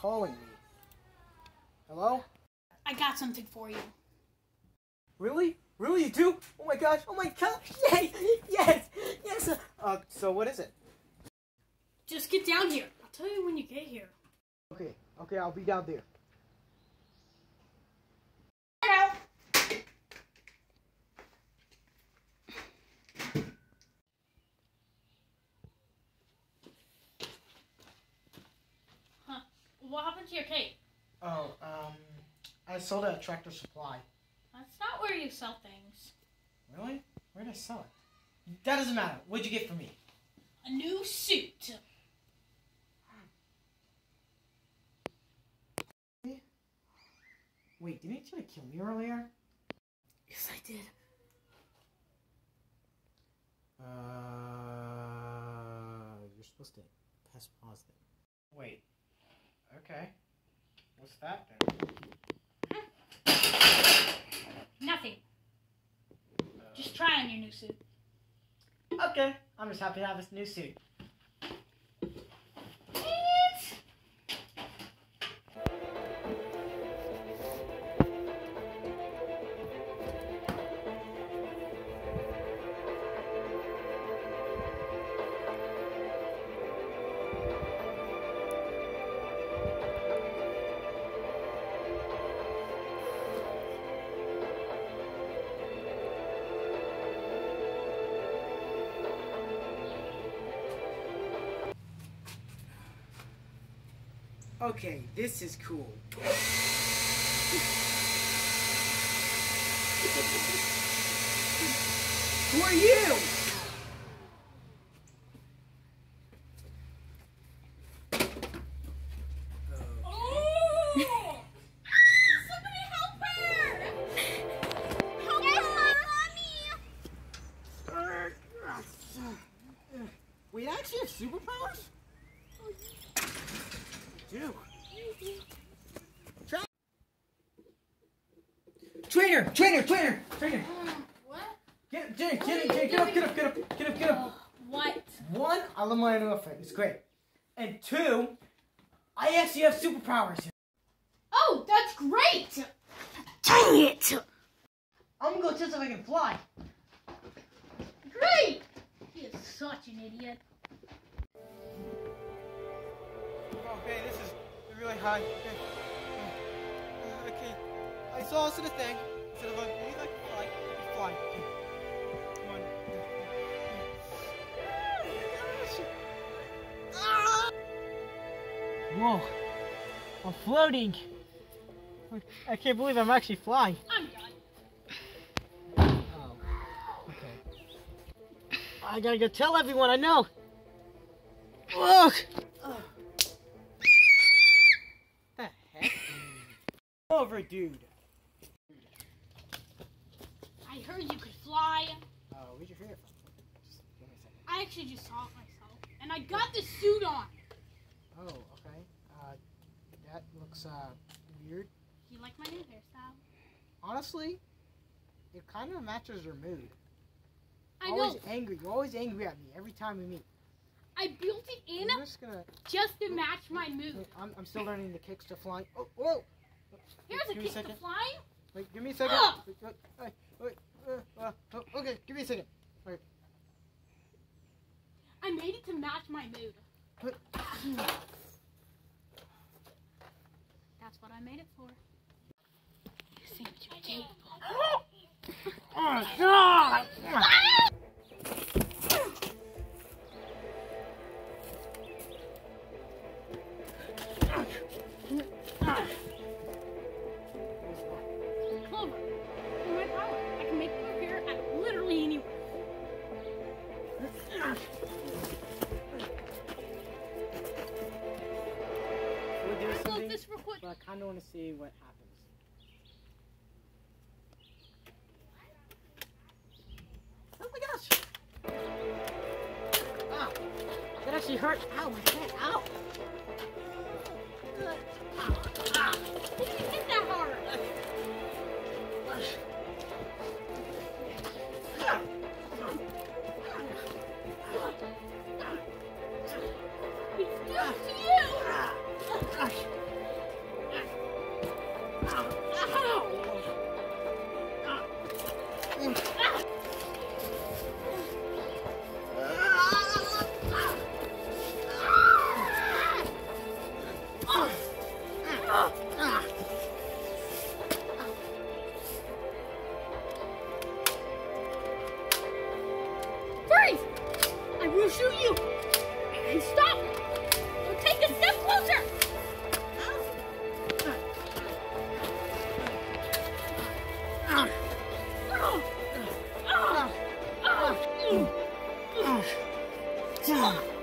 calling me. Hello? I got something for you. Really? Really, you do? Oh my gosh! Oh my god! Yes! Yes! Yes! Uh, so what is it? Just get down here. I'll tell you when you get here. Okay, okay, I'll be down there. Huh? What happened to your cake? Oh, um, I sold it at Tractor Supply. That's not where you sell things. Really? Where did I sell it? That doesn't matter. What'd you get for me? A new suit. Wait, didn't you try to kill me earlier? Yes, I did. Uh, you're supposed to test positive. Wait. Okay. What's that then? Nothing. Just uh, try on your new suit. Okay. I'm just happy to have this new suit. Okay, this is cool. Who are you? Oh! Somebody help her! Help her! We actually have superpowers? Oh, Do. Tra- trainer, trainer, trainer, trainer. What? Get, get, get, get, get up, get up, get up, get up, get up. What? One, I love my new outfit. It's great. And two, I actually have superpowers. Oh, that's great! Dang it! I'm gonna go test if I can fly. Great! He is such an idiot. Okay, this is really high. Okay. Okay. I saw us in a thing. Instead of like, we like fly. Fly. Okay. Come on. Whoa. I'm floating. I can't believe I'm actually flying. I'm done. Oh. Okay. I gotta go tell everyone I know. Look! Dude. I heard you could fly. Oh, where'd you hear it from? Just give me a second. I actually just saw it myself. And I got the suit on. Oh, okay. Uh, that looks, uh, weird. Do you like my new hairstyle? Honestly, it kind of matches your mood. I always know. angry. You're always angry at me every time we meet. I built it in I'm just gonna. just to match my mood. I'm, I'm still learning the kicks to flying. Oh, whoa! Here's a Give me kick to second. flying. Wait, give me a second. Ugh! Wait, wait, wait, wait, uh, uh, oh, okay, give me a second. I made it to match my mood. Wait. That's what I made it for. You see what you do I built something, this real quick. but I kind of want to see what happens. Oh my gosh! Ah, that actually hurt. Ow, my head. Ow! Ow, ah. Didn't hit that hard. じ。